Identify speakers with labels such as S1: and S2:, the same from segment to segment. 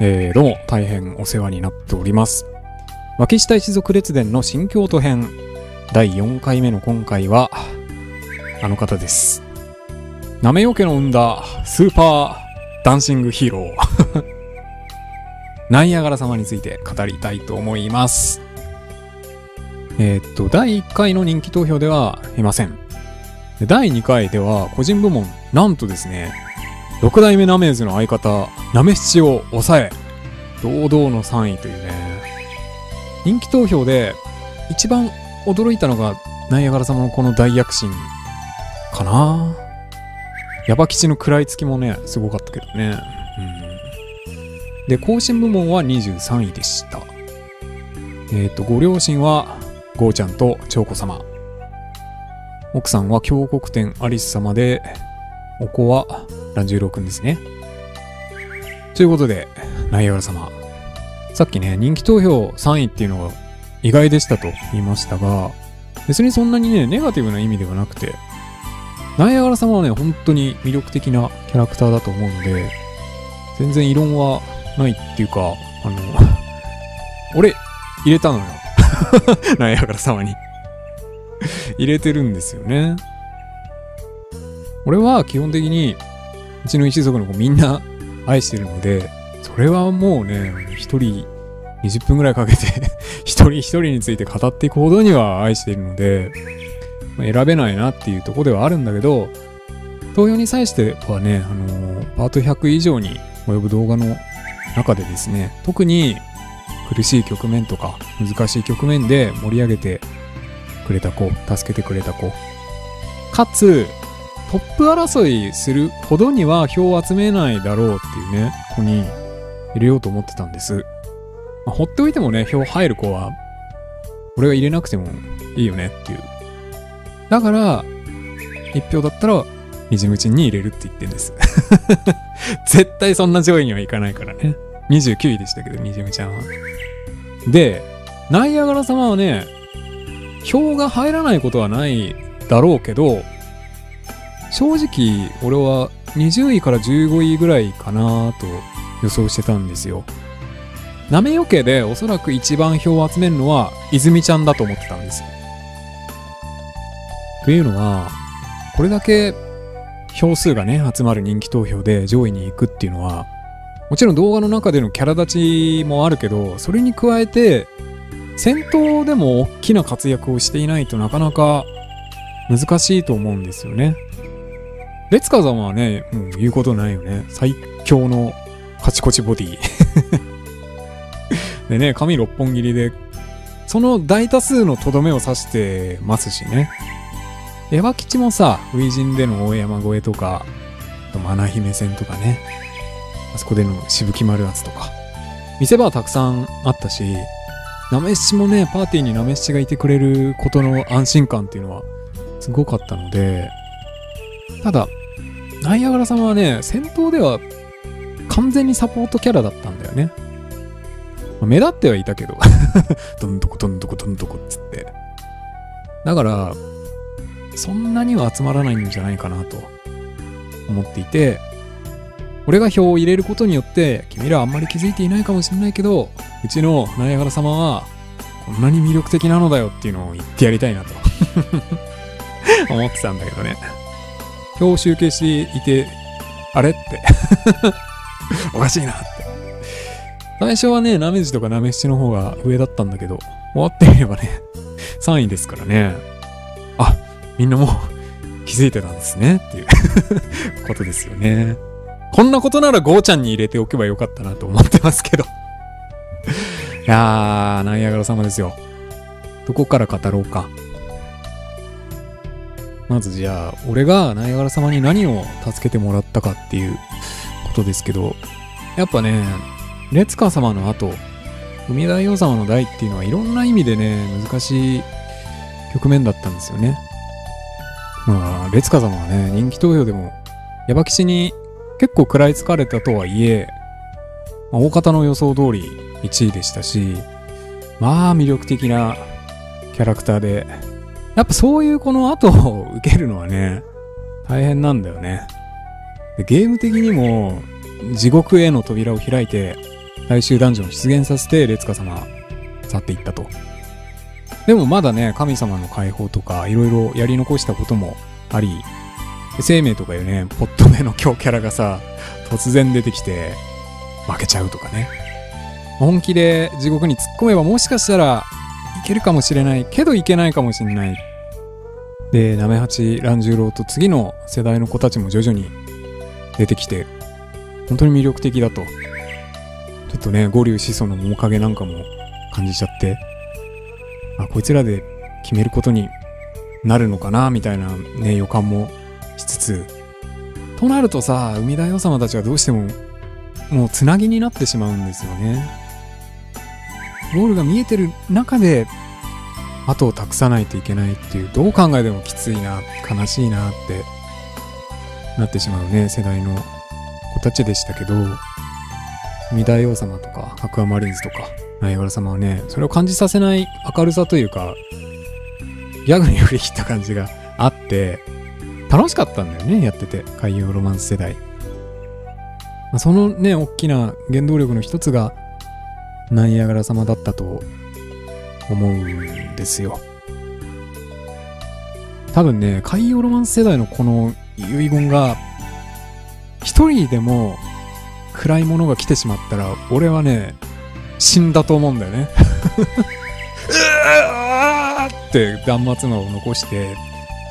S1: えー、どうも大変お世話になっております。脇下一族列伝の新京都編第4回目の今回はあの方です。なめよ家の生んだスーパーダンシングヒーロー ナイアガラ様について語りたいと思います。えーっと、第1回の人気投票ではいません。第2回では個人部門、なんとですね、6代目ナメーズの相方、ナメ七を抑え、堂々の3位というね、人気投票で一番驚いたのがナイアガラ様のこの大躍進かなヤバ吉の食らいつきもね、すごかったけどね。うん、で、更新部門は23位でした。えっ、と、ご両親は、ゴーちゃんと長子様。奥さんは京国店アリス様で、お子は團十郎くんですね。ということで、ナイアガラ様。さっきね、人気投票3位っていうのが意外でしたと言いましたが、別にそんなにね、ネガティブな意味ではなくて、ナイアガラ様はね、本当に魅力的なキャラクターだと思うので、全然異論はないっていうか、あの、俺、入れたのよ。ナイアガラ様に。入れてるんですよね。俺は基本的に、うちの一族の子みんな愛してるので、それはもうね、一人20分ぐらいかけて 一人一人について語っていくほどには愛しているので、まあ選べないなっていうとこではあるんだけど、投票に際してはね、あのーパート100以上に及ぶ動画の中でですね、特に苦しい局面とか難しい局面で盛り上げてくれた子、助けてくれた子、かつ、トップ争いするほどには票を集めないだろうっていうね、子に入れようと思ってたんです。まあ、ほっておいてもね、票入る子は、俺が入れなくてもいいよねっていう。だから、一票だったら、みじむちんに入れるって言ってんです。絶対そんな上位にはいかないからね。29位でしたけど、みじむちゃんは。で、ナイアガラ様はね、票が入らないことはないだろうけど、正直、俺は20位から15位ぐらいかなと予想してたんですよ。なめよけでおそらく一番票を集めるのは泉ちゃんだと思ってたんです。というのは、これだけ票数がね、集まる人気投票で上位に行くっていうのは、もちろん動画の中でのキャラ立ちもあるけど、それに加えて、戦闘でも大きな活躍をしていないとなかなか難しいと思うんですよね。レツカ様はね、うん、言うことないよね。最強のカチコチボディ。でね、髪六本切りで、その大多数のとどめを刺してますしね。エヴァ吉もさ、初陣での大山越えとか、あとマナ姫戦とかね。あそこでのしぶき丸圧とか。見せ場はたくさんあったし、なめしもね、パーティーになめしがいてくれることの安心感っていうのはすごかったので、ただ、ナイアガラ様はね、戦闘では完全にサポートキャラだったんだよね。ま目立ってはいたけど、どんどこどんどこどんどこっつって。だから、そんなには集まらないんじゃないかなと思っていて、俺が票を入れることによって、君らあんまり気づいていないかもしれないけど、うちのナイアガラ様は、こんなに魅力的なのだよっていうのを言ってやりたいなと 思ってたんだけどね。票を集計していて、あれって おかしいなって。最初はね、ナメジとかナメシの方が上だったんだけど、終わってみればね、3位ですからね。あ、みんなもう 気づいてたんですねっていうことですよね。こんなことならゴーちゃんに入れておけばよかったなと思ってますけど。いやー、ナイアガラ様ですよ。どこから語ろうか。まずじゃあ、俺がナイアガラ様に何を助けてもらったかっていうことですけど、やっぱね、レツカ様の後、海大王様の代っていうのはいろんな意味でね、難しい局面だったんですよね。まあ、レツカ様はね、人気投票でも、ヤバ吉に結構食らいつかれたとはいえ、まあ大方の予想通り1位でしたし、まあ魅力的なキャラクターで、やっぱそういうこの後を受けるのはね、大変なんだよね。でゲーム的にも地獄への扉を開いて、大衆ダンジョンを出現させて、列カ様去っていったと。でもまだね、神様の解放とか、いろいろやり残したこともあり、生命とかいうね、ポット目の強キャラがさ、突然出てきて、負けちゃうとかね。本気で地獄に突っ込めばもしかしたらけるかもしれないけどいけないかもしれない。でなめはち團十郎と次の世代の子たちも徐々に出てきて本当に魅力的だと。ちょっとね五竜始祖の面影なんかも感じちゃって。あこいつらで決めることになるのかなみたいなね予感もしつつ。となるとさ海田洋様たちはどうしてももうつなぎになってしまうんですよね。ゴールが見えてる中で後を託さないといけないっていうどう考えてもきついな悲しいなってなってしまうね世代の子たちでしたけど御大王様とかアクアマリンズとかナイアガラ様はねそれを感じさせない明るさというかギャグに振り切った感じがあって楽しかったんだよねやってて海洋ロマンス世代、まあ、そのね大きな原動力の一つがナイアガラ様だったと思うんですよ。多分ね、海洋ロマンス世代のこの遺言が、一人でも暗いものが来てしまったら、俺はね、死んだと思うんだよね。うーって断末魔を残して、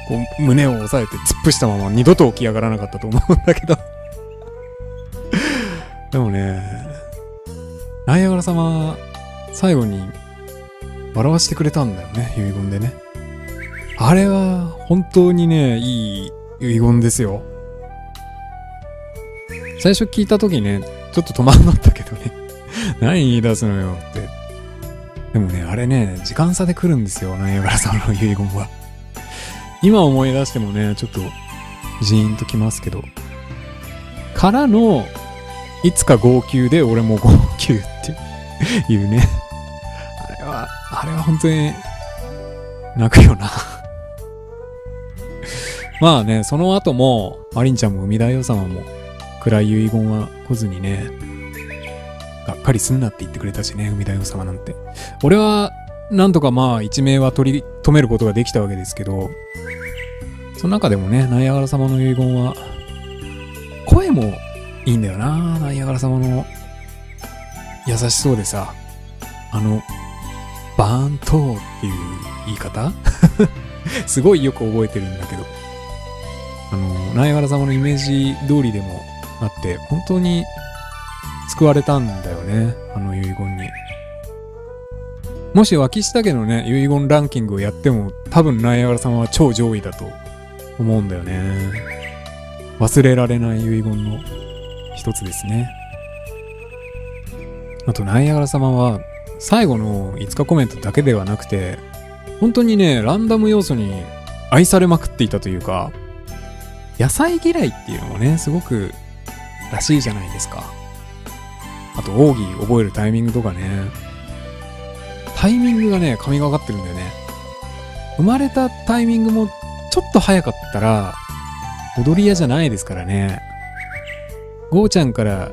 S1: こう胸を押さえて突っ伏したまま二度と起き上がらなかったと思うんだけどでもね、ナイアガラ様、最後に笑わせてくれたんだよね、遺言でね。あれは本当にね、いい遺言ですよ。最初聞いた時ね、ちょっと戸惑ったけどね。何言い出すのよって。でもね、あれね、時間差で来るんですよ、ナイアガラさんの遺言は。今思い出してもね、ちょっとジーンときますけど。からの、いつか号泣で俺も号泣っていうね。あれは、あれは本当に泣くよなまあね、その後も、マリンちゃんも海大王様も暗い遺言は来ずにね、がっかりすんなって言ってくれたしね、海大王様なんて。俺は、なんとかまあ一命は取り留めることができたわけですけど、その中でもね、ナイアガラ様の遺言は、声もいいんだよなナイアガラ様の優しそうでさ、あの、バーントーっていう言い方？すごいよく覚えてるんだけど、あの、ナイアガラ様のイメージ通りでもあって、本当に救われたんだよね、あの遺言に。もし脇下家のね、遺言ランキングをやっても、多分ナイアガラ様は超上位だと思うんだよね。忘れられない遺言の一つですね。あと、ナイアガラ様は、最後の5日コメントだけではなくて、本当にね、ランダム要素に愛されまくっていたというか、野菜嫌いっていうのもね、すごくらしいじゃないですか。あと、奥義覚えるタイミングとかね、タイミングがね、神がかってるんだよね。生まれたタイミングもちょっと早かったら、踊り屋じゃないですからね。ゴーちゃんから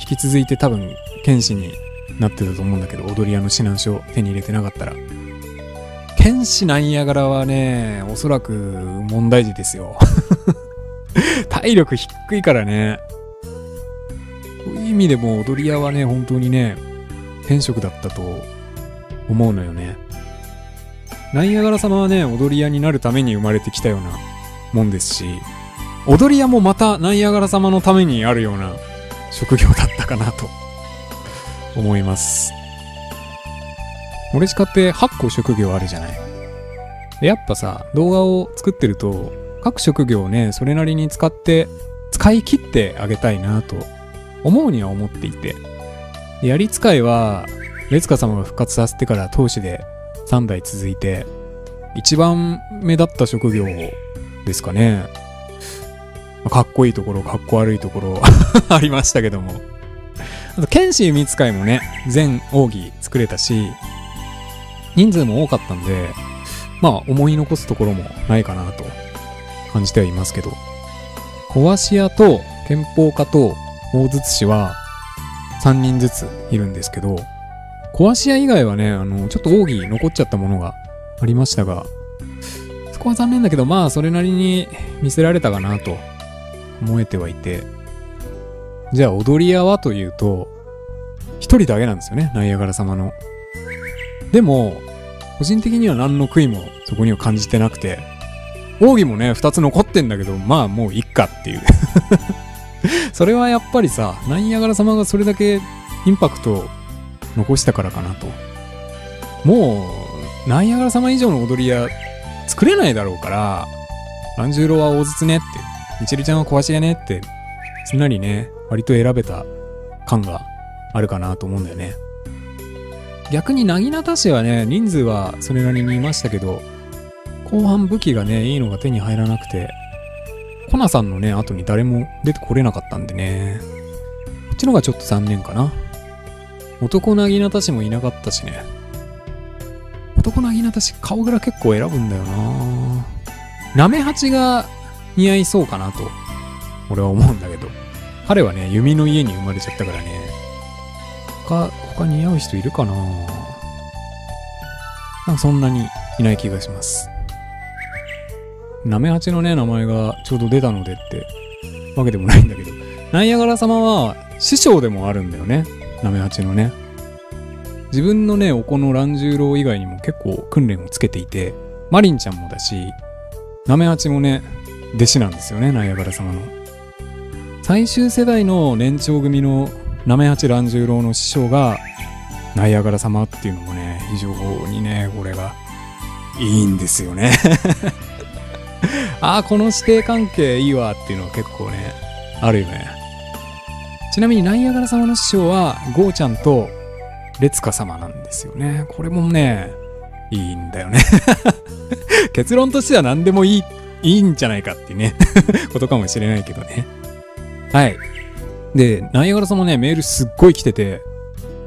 S1: 引き続いて多分、剣士になってたと思うんだけど、踊り屋の指南書を手に入れてなかったら。剣士なんやがらはね、おそらく問題児ですよ。体力低いからね。そういう意味でも踊り屋はね、本当にね、天職だったと思うのよね。ナイアガラ様はね、踊り屋になるために生まれてきたようなもんですし、踊り屋もまたナイアガラ様のためにあるような職業だったかなと思います。俺チカって8個職業あるじゃない？で、やっぱさ、動画を作ってると、各職業をね、それなりに使って、使い切ってあげたいなと思うには思っていて。やり使いは、レツカ様が復活させてから当主で3代続いて、一番目立った職業ですかね。かっこいいところ、かっこ悪いところ ありましたけども。あと、剣士見使いもね、全奥義作れたし、人数も多かったんで、まあ、思い残すところもないかなと感じてはいますけど、小鷲屋と憲法家と大筒氏は、3人ずついるんですけど、壊し屋以外はね、あの、ちょっと奥義残っちゃったものがありましたが、そこは残念だけど、まあ、それなりに見せられたかなと思えてはいて、じゃあ、踊り屋はというと、一人だけなんですよね、ナイアガラ様の。でも、個人的には何の悔いもそこには感じてなくて、奥義もね、二つ残ってんだけど、まあもういっかっていう それはやっぱりさ、ナイアガラ様がそれだけインパクト残したからかなと。もう、ナイアガラ様以上の踊り屋作れないだろうから、ランジューロは大筒ねって、ミチルちゃんは壊し屋ねって、すんなりね、割と選べた感があるかなと思うんだよね。逆になぎなた市はね、人数はそれなりにいましたけど、後半武器がね、いいのが手に入らなくて、コナさんのね、後に誰も出てこれなかったんでね。こっちの方がちょっと残念かな。男なぎなたしもいなかったしね。男なぎなたし顔柄結構選ぶんだよななめはちが似合いそうかなと、俺は思うんだけど。彼はね、弓の家に生まれちゃったからね。他、他似合う人いるかな？なんかそんなにいない気がします。なめはちのね、名前がちょうど出たのでってわけでもないんだけど、ナイアガラ様は師匠でもあるんだよね。なめはちのね。自分のね、お子の乱十郎以外にも結構訓練をつけていて、マリンちゃんもだし、なめはちもね、弟子なんですよね、ナイアガラ様の。最終世代の年長組のなめはち乱十郎の師匠が、ナイアガラ様っていうのもね、非常にね、これがいいんですよね ああ、この師弟関係いいわっていうのは結構ね、あるよね。ちなみにナイアガラ様の師匠は、ゴーちゃんとレツカ様なんですよね。これもね、いいんだよね 結論としては何でもいい、いいんじゃないかってね ことかもしれないけどね。はい。で、ナイアガラ様ね、メールすっごい来てて、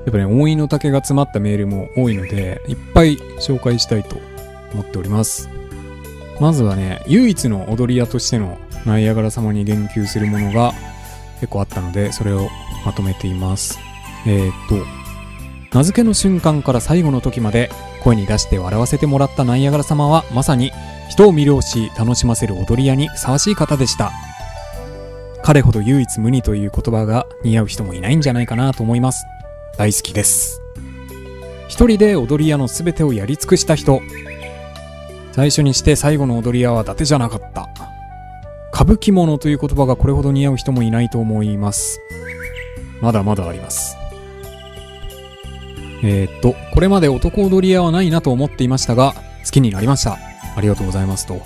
S1: やっぱね、思いの丈が詰まったメールも多いので、いっぱい紹介したいと思っております。まずはね、唯一の踊り屋としてのナイアガラ様に言及するものが結構あったので、それをまとめています。えー、っと、名付けの瞬間から最後の時まで声に出して笑わせてもらったナイアガラ様はまさに人を魅了し楽しませる踊り屋にふさわしい方でした。彼ほど唯一無二という言葉が似合う人もいないんじゃないかなと思います。大好きです。一人で踊り屋の全てをやり尽くした人、最初にして最後の踊り屋は伊達じゃなかった。歌舞伎者という言葉がこれほど似合う人もいないと思います。まだまだあります。えー、っと、これまで男踊り屋はないなと思っていましたが、好きになりました。ありがとうございますと。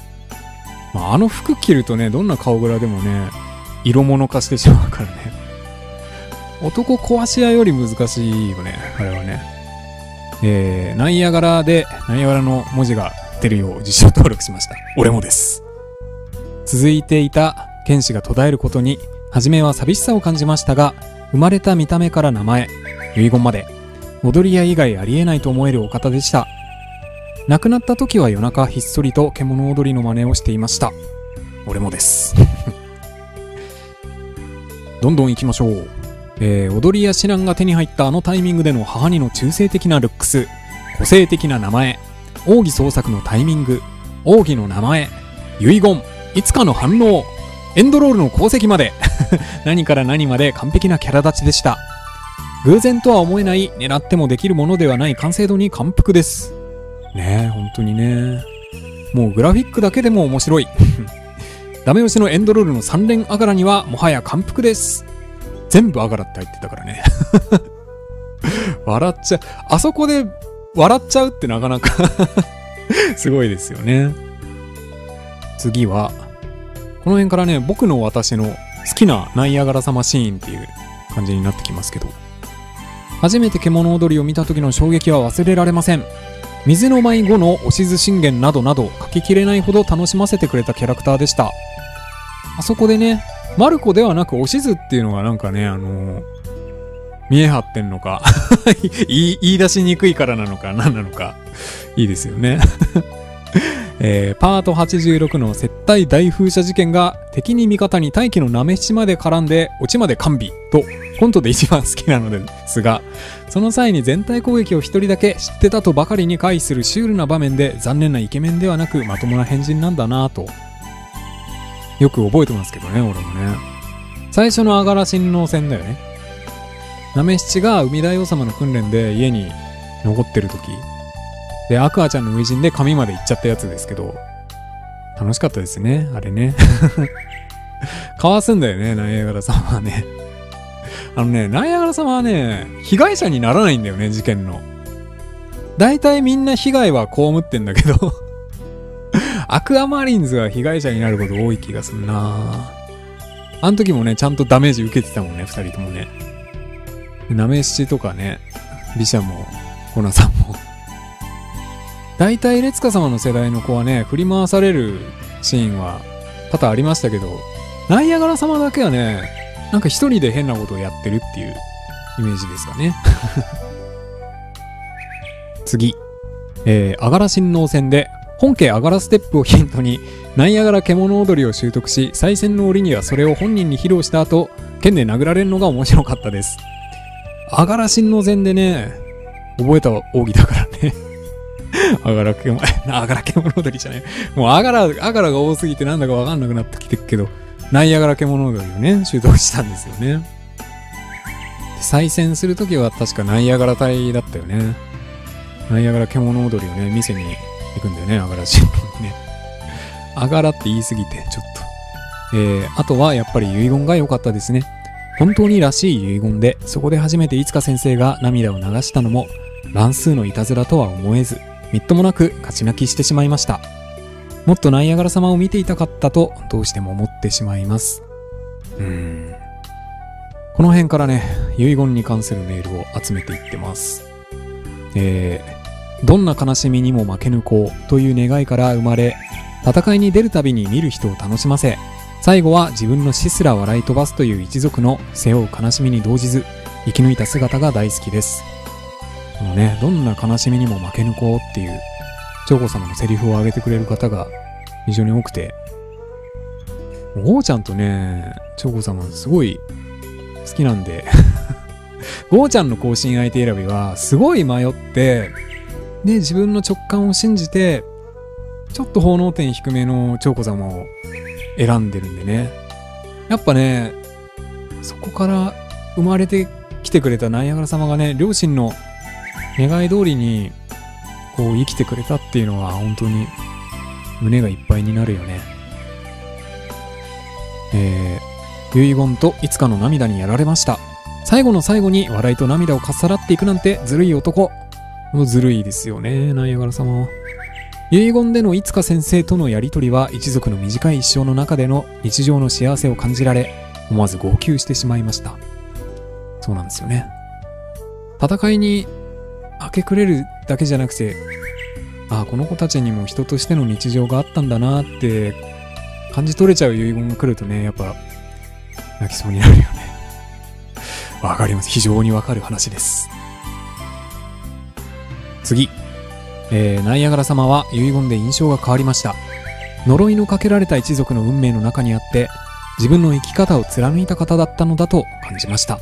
S1: まあ、あの服着るとね、どんな顔柄でもね、色物化してしまうからね。男壊し屋より難しいよね、あれはね。えー、ナイアガラで、ナイアガラの文字がってるよう実証登録しました。俺もです。続いていた剣士が途絶えることに、初めは寂しさを感じましたが、生まれた見た目から名前、遺言まで、踊り屋以外ありえないと思えるお方でした。亡くなった時は夜中ひっそりと獣踊りの真似をしていました。俺もです。どんどん行きましょう。えー、踊りや指南が手に入ったあのタイミングでの母にの中性的なルックス、個性的な名前、奥義創作のタイミング、奥義の名前、遺言、いつかの反応、エンドロールの功績まで 何から何まで完璧なキャラ立ちでした。偶然とは思えない狙ってもできるものではない完成度に感服です。ねえ、本当にね。もうグラフィックだけでも面白い。ダメ押しのエンドロールの3連アガラにはもはや感服です。全部アガラって入ってたからね 笑っちゃう。あそこで笑っちゃうってなかなか すごいですよね。次は、この辺からね、僕の私の好きなナイアガラ様シーンっていう感じになってきますけど、初めて獣踊りを見た時の衝撃は忘れられません。水の舞後のおしず信玄などなど書ききれないほど楽しませてくれたキャラクターでした。あそこでね、マルコではなくおしずっていうのがなんかね、あのー見え張ってんのか 言い、出しにくいからなのか何なのかいいですよね えー、パート86の接待大風車事件が敵に味方に大気のなめしまで絡んで落ちまで完備とコントで一番好きなのですが、その際に全体攻撃を一人だけ知ってたとばかりに回避するシュールな場面で残念なイケメンではなくまともな変人なんだなぁと。よく覚えてますけどね、俺もね。最初のアガラ親王戦だよね。なめ七が海大王様の訓練で家に残ってる時で、アクアちゃんの初陣で髪まで行っちゃったやつですけど、楽しかったですね、あれね。かわすんだよね、ナイアガラ様はね。あのね、ナイアガラ様はね、被害者にならないんだよね、事件の。大体みんな被害は被ってんだけどアクアマリンズは被害者になること多い気がすんなあの時もね、ちゃんとダメージ受けてたもんね、二人ともね。ナメシとかね、ビシャも、コナさんも。大体、レツカ様の世代の子はね、振り回されるシーンは多々ありましたけど、ナイアガラ様だけはね、なんか一人で変なことをやってるっていうイメージですかね。次。えー、アガラ親王戦で本家アガラステップをヒントにナイアガラ獣踊りを習得し再戦の折にはそれを本人に披露した後剣で殴られるのが面白かったです。アガラ親王戦でね覚えた奥義だからね。アガラ獣アガラ獣踊りじゃない。もうアガラアガラが多すぎてなんだかわかんなくなってきてるけどナイアガラ獣踊りをね習得したんですよね。再戦するときは確かナイアガラ隊だったよね。ナイアガラ獣踊りをね店に行くんだよね、アガラ新聞にね。アガラって言い過ぎて、ちょっと。えー、あとはやっぱり遺言が良かったですね。本当にらしい遺言で、そこで初めていつか先生が涙を流したのも、乱数のいたずらとは思えず、みっともなく勝ち泣きしてしまいました。もっとナイアガラ様を見ていたかったと、どうしても思ってしまいます。うーん。この辺からね、遺言に関するメールを集めていってます。えー、どんな悲しみにも負けぬこうという願いから生まれ戦いに出るたびに見る人を楽しませ最後は自分の死すら笑い飛ばすという一族の背負う悲しみに動じず生き抜いた姿が大好きです。このねどんな悲しみにも負けぬこうっていう長子様のセリフを挙げてくれる方が非常に多くてゴーちゃんとね長子様すごい好きなんでゴーちゃんの更新相手選びはすごい迷ってで、自分の直感を信じて、ちょっと奉納点低めの長子様を選んでるんでね。やっぱね、そこから生まれてきてくれたナイアガラ様がね、両親の願い通りに、こう生きてくれたっていうのは本当に胸がいっぱいになるよね。えー、遺言といつかの涙にやられました。最後の最後に笑いと涙をかっさらっていくなんてずるい男。もうずるいですよね、ナイアガラ様。遺言でのいつか先生とのやりとりは一族の短い一生の中での日常の幸せを感じられ、思わず号泣してしまいました。そうなんですよね。戦いに明け暮れるだけじゃなくて、ああ、この子たちにも人としての日常があったんだなって感じ取れちゃう遺言が来るとね、やっぱ泣きそうになるよね。わかります。非常にわかる話です。次、えー、ナイアガラ様は遺言で印象が変わりました。呪いのかけられた一族の運命の中にあって自分の生き方を貫いた方だったのだと感じました。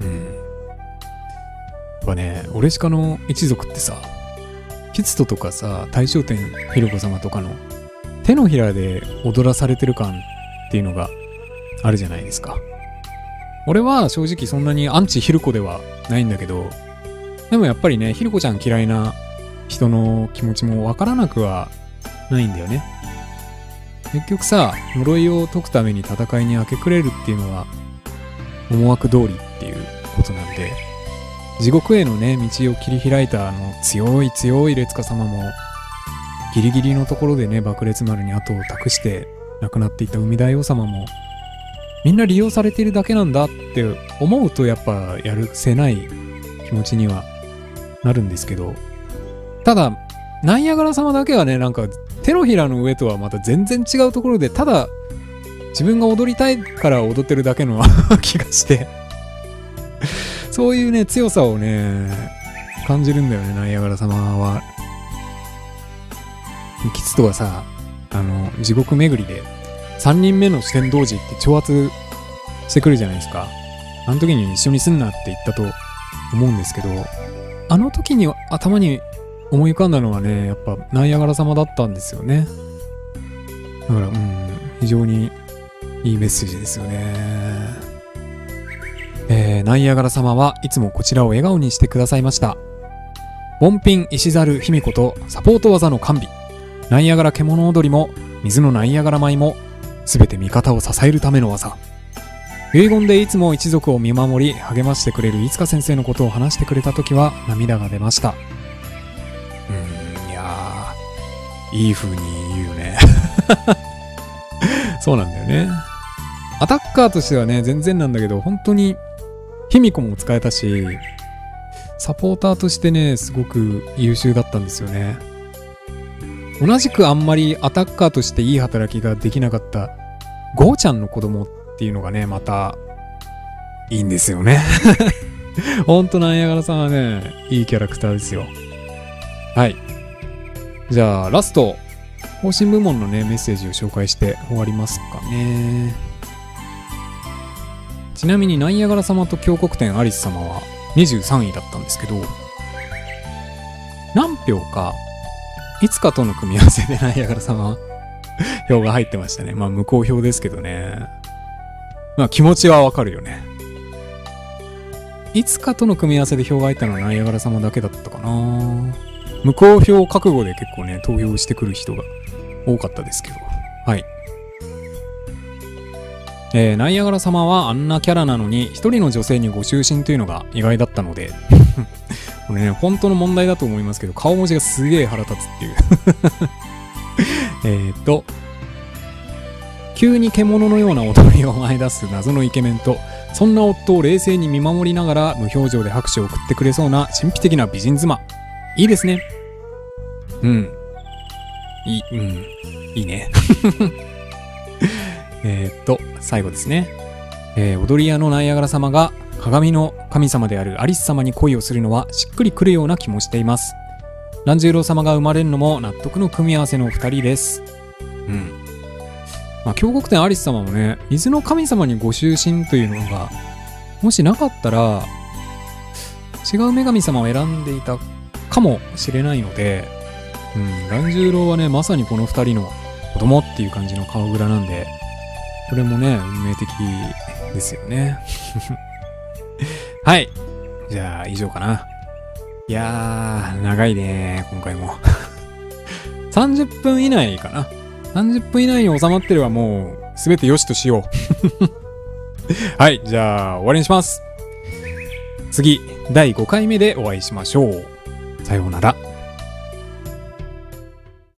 S1: うん。やっぱねオレシカの一族ってさキツトとかさ大正天ひろこ様とかの手のひらで踊らされてる感っていうのがあるじゃないですか。俺は正直そんなにアンチヒルコではないんだけどでもやっぱりね、ひろこちゃん嫌いな人の気持ちもわからなくはないんだよね。結局さ、呪いを解くために戦いに明け暮れるっていうのは、思惑通りっていうことなんで、地獄へのね、道を切り開いたあの強い強い列家様も、ギリギリのところでね、爆裂丸に後を託して亡くなっていた海大王様も、みんな利用されているだけなんだって思うとやっぱやるせない気持ちにはなるんですけど、ただ、ナイアガラ様だけはね、なんか手のひらの上とはまた全然違うところで、ただ自分が踊りたいから踊ってるだけの 気がしてそういうね、強さをね、感じるんだよね、ナイアガラ様は。キツとはさ、あの、地獄巡りで、3人目の四天童子って挑発してくるじゃないですか。あの時に一緒にすんなって言ったと思うんですけど、あの時に頭に思い浮かんだのはね、やっぱナイアガラ様だったんですよね。だから、うん、非常にいいメッセージですよね。えー、ナイアガラ様はいつもこちらを笑顔にしてくださいました。ボンピン石猿卑弥呼とサポート技の完備。ナイアガラ獣踊りも水のナイアガラ舞も全て味方を支えるための技。遺言でいつも一族を見守り励ましてくれるいつか先生のことを話してくれた時は涙が出ました。うーん、いやー、いい風に言うよね。そうなんだよね。アタッカーとしてはね、全然なんだけど、本当に、卑弥呼も使えたし、サポーターとしてね、すごく優秀だったんですよね。同じくあんまりアタッカーとしていい働きができなかった、ゴーちゃんの子供ってていうのがね、また、いいんですよね。ほんとナイアガラさんはね、いいキャラクターですよ。はい。じゃあ、ラスト、方針部門のね、メッセージを紹介して終わりますかね。ちなみにナイアガラ様と峡谷店アリス様は23位だったんですけど、何票か、いつかとの組み合わせでナイアガラ様票が入ってましたね。まあ無効票ですけどね。まあ気持ちはわかるよね。いつかとの組み合わせで票が入ったのはナイアガラ様だけだったかな。無効票覚悟で結構ね、投票してくる人が多かったですけど。はい。えー、ナイアガラ様はあんなキャラなのに、一人の女性にご就寝というのが意外だったので、こ れね、本当の問題だと思いますけど、顔文字がすげえ腹立つっていう えっと、急に獣のような踊りを前出す謎のイケメンと、そんな夫を冷静に見守りながら無表情で拍手を送ってくれそうな神秘的な美人妻。いいですね。うん。いい、うん。いいね。えっと、最後ですね。えー、踊り屋のナイアガラ様が鏡の神様であるアリス様に恋をするのはしっくりくるような気もしています。蘭十郎様が生まれるのも納得の組み合わせの二人です。うん。まあ、峡谷店アリス様もね、水の神様にご就寝というのが、もしなかったら、違う女神様を選んでいたかもしれないので、うん、團十郎はね、まさにこの二人の子供っていう感じの顔蔵なんで、これもね、運命的ですよね。はい。じゃあ、以上かな。いやー、長いね、今回も。30分以内かな。30分以内に収まってればもう、すべて良しとしよう。はい、じゃあ、終わりにします。次、第5回目でお会いしましょう。さようなら。